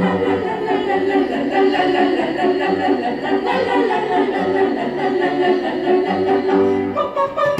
la la la la